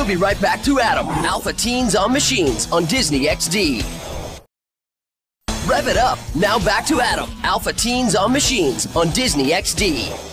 We'll be right back to A.T.O.M., Alpha Teens on Machines on Disney XD. Rev it up. Now back to A.T.O.M., Alpha Teens on Machines on Disney XD.